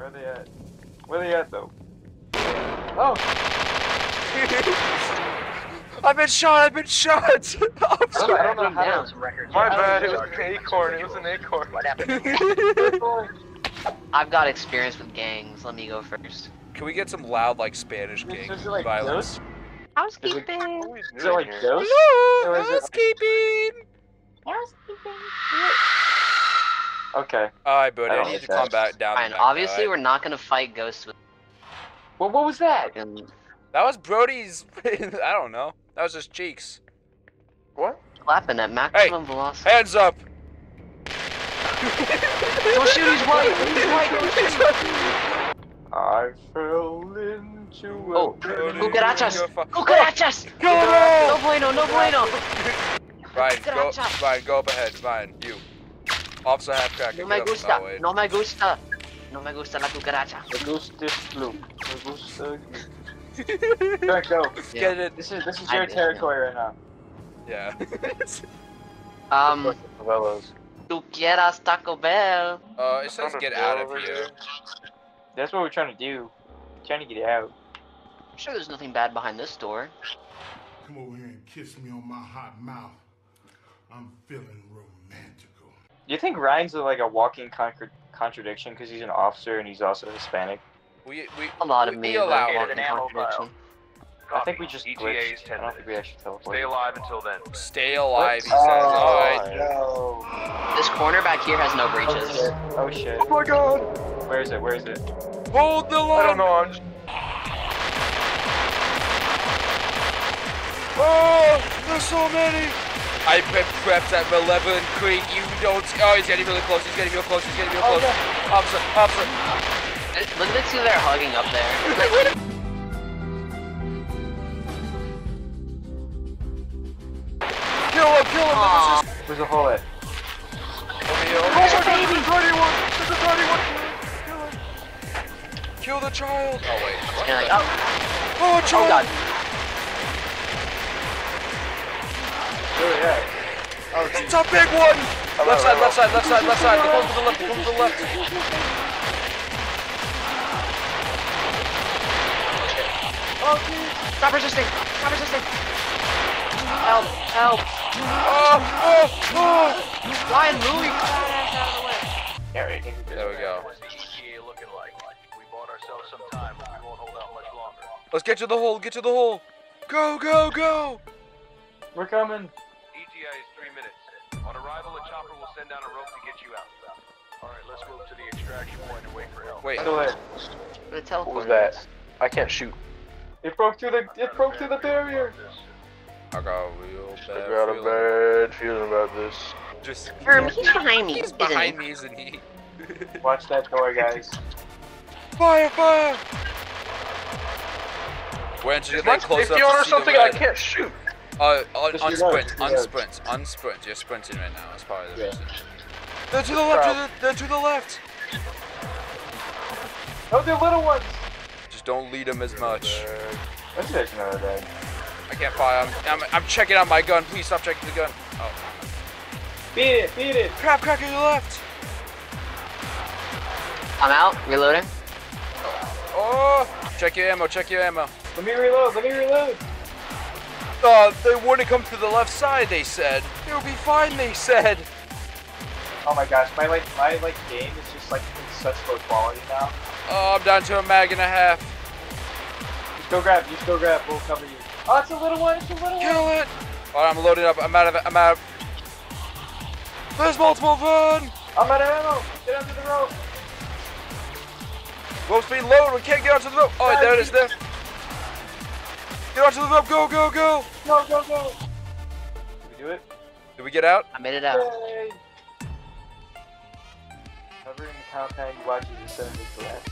Where are they at? Where are they at though? Oh, I've been shot. I've been shot. I'm sorry. I don't know how. To... Records My bad. It was an acorn. It was an acorn. What happened? I've got experience with gangs. Let me go first. Can we get some loud like Spanish Is gang like violence? ghosts? Housekeeping. Is it like ghosts? Hello, Or is it- housekeeping. Okay. Alright, buddy, I I, need to that. come back down. Fine. back, Obviously, alright? we're not gonna fight ghosts with. Well, what was that? fucking That was Brody's. I don't know. That was his cheeks. What? Clapping at maximum velocity. Hands up. Don't shoot, he's white. He's white. Don't shoot. I fell into a Oh, cucarachas. Cucarachas. Go, No bueno, no bueno. Ryan, go, Cucarachas. Ryan, go up ahead. Ryan, you. Officer half cracker. No me gusta. No me gusta. No me gusta la cucaracha. Me gusta blue. Me gusta you. Alright, go. Get it. This is this is I your did, territory right now. Yeah. Um, Novellas. tu quieras Taco Bell. uh, it says get out of here. here. That's what we're trying to do. trying to get out. I'm sure there's nothing bad behind this door. Come over here and kiss me on my hot mouth. I'm feeling romantical. Do you think Ryan's like a walking contra- contradiction because he's an officer and he's also Hispanic? We, we, A lot of we, me we is allow walking an contradiction. I think we just ETA is glitched. I 10 don't think we actually teleported. Stay alive until then. Stay alive, he Oh, says. Alright. no. This corner back here has no Oh breaches. shit. Oh shit. Oh my god! Where is it? Where is it? Hold the I line. don't know, I'm just... Oh, there's so many. I prep prepped at Malevolent Creek. You don't. Oh, he's getting really close. He's getting real close. He's getting real Oh, close. Officer, officer. Look at the two that are hugging up there. Kill him, kill him. Aw. This is- Where's the hole at? Over here, over Where's here. baby? There's a tiny one. There's a tiny one. Kill him. Kill the child. Oh, wait. what? And like, oh, Oh, oh child. god. Where are at? Oh, It's a big one. Left side, left side, left side, left side. They're coming to the left. They're to the left. Stop resisting. Stop resisting. Help. Help. Oh, oh, oh. Ryan, move your fat ass out of the way. There we go. What's the ETA looking like? We bought ourselves some time, but we won't hold out much longer. Let's get to the hole. Get to the hole. Go, go, go. We're coming. ETA is three minutes. On arrival, a chopper will send down a rope to get you out. Alright, let's move to the extraction point and wait for help. Wait. Still there. The teleport. What was that? I can't shoot. It broke through the. It broke through the barrier. I got a real I bad got a feeling. bad feeling about this. Just. Herm, he's behind me. He's behind me, isn't he? Watch that door, guys. Fire, fire! When you Is get that close safety up on to or see the something? I can't shoot. Uh, un- Just reload, unsprint, reload. unsprint, unsprint. You're sprinting right now. That's part of the Yeah. reason. They're to the left. To the, they're to the left. Oh, the little ones. Just don't lead them as much. That's just another dead. I can't fire. I'm, I'm, I'm checking out my gun. Please stop checking the gun. Oh, Beat it, beat it. crap! Crack to the left. I'm out. Reloading. Oh, check your ammo. Check your ammo. Let me reload, let me reload. Uh, they wouldn't come to the left side. They said it would be fine. They said. Oh my gosh, my like my like game is just like in such low quality now. Oh, I'm down to a mag and a half. Just go grab, just go grab, we'll cover you. Oh, it's a little one, it's a little one. Kill it! Alright, I'm loading up. I'm out of it. I'm out. of... There's multiple run! I'm out of ammo. Get under the rope. Rope's being lowered. We can't get onto the rope. Oh, there it is. There. Get onto the rope. Go, go, go. Go, go, go. Did we do it? Did we get out? I made it out. Yay. Hovering the compound, you watch as you send it to left.